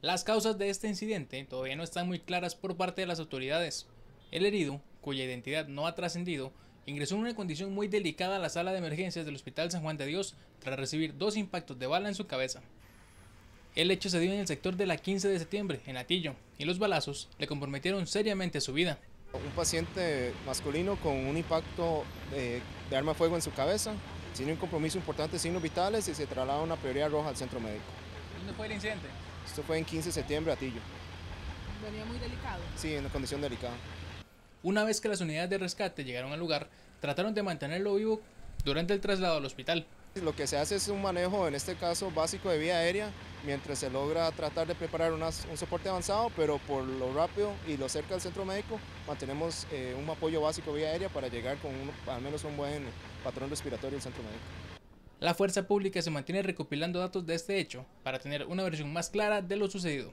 Las causas de este incidente todavía no están muy claras por parte de las autoridades. El herido, cuya identidad no ha trascendido, ingresó en una condición muy delicada a la sala de emergencias del Hospital San Juan de Dios tras recibir dos impactos de bala en su cabeza. El hecho se dio en el sector de la 15 de septiembre, en Atillo, y los balazos le comprometieron seriamente su vida. Un paciente masculino con un impacto de, de arma de fuego en su cabeza, tiene un compromiso importante, signos vitales y se traslada a una prioridad roja al centro médico. ¿Dónde fue el incidente? Esto fue en 15 de septiembre, Atillo. ¿Venía muy delicado? Sí, en una condición delicada. Una vez que las unidades de rescate llegaron al lugar, trataron de mantenerlo vivo durante el traslado al hospital. Lo que se hace es un manejo, en este caso básico de vía aérea, mientras se logra tratar de preparar unas, un soporte avanzado, pero por lo rápido y lo cerca del centro médico, mantenemos eh, un apoyo básico vía aérea para llegar con un, al menos un buen patrón respiratorio del centro médico. La fuerza pública se mantiene recopilando datos de este hecho para tener una versión más clara de lo sucedido.